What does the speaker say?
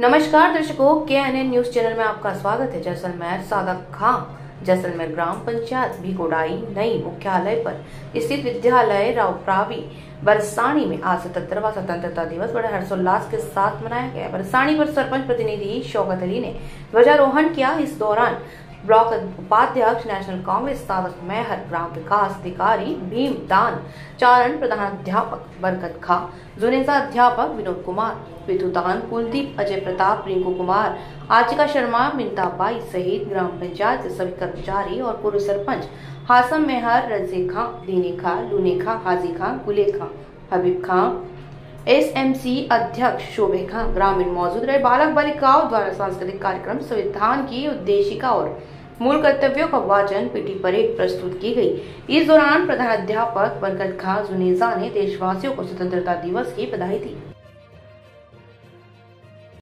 नमस्कार दर्शकों के एन एन न्यूज़ चैनल में आपका स्वागत है। जैसलमेर सादक खां, जैसलमेर ग्राम पंचायत भिगोडाई नई मुख्यालय पर स्थित विद्यालय रावप्रावी बरसानी में आज सतहत्तरवा स्वतंत्रता दिवस बड़े हर्षोल्लास के साथ मनाया गया। बरसानी पर सरपंच प्रतिनिधि शौकत अली ने ध्वजारोहण किया। इस दौरान ब्लॉक उपाध्यक्ष, नेशनल कांग्रेस साधक मेहर, ग्राम विकास अधिकारी, भीम दान, चारण प्रधानाध्यापक बरकत खा, जुनेजा अध्यापक विनोद कुमार विधुदान कुलदीप, अजय प्रताप, रिंकू कुमार आचिका शर्मा, मिंता बाई सहित ग्राम पंचायत के सभी कर्मचारी और पूर्व सरपंच हासम मेहर, रजे खां, दीने खां, लूने खां, हाजी खां, गुले खां, हबीब खां, एसएमसी अध्यक्ष शोभे खां, ग्रामीण मौजूद रहे बालक बालिकाओं द्वारा सांस्कृतिक कार्यक्रम, संविधान की उद्देशिका और मूल कर्तव्यों का वाचन पीटी परेड प्रस्तुत की गई। इस दौरान प्रधान अध्यापक बरकत खां जुनेजा ने देशवासियों को स्वतंत्रता दिवस की बधाई दी।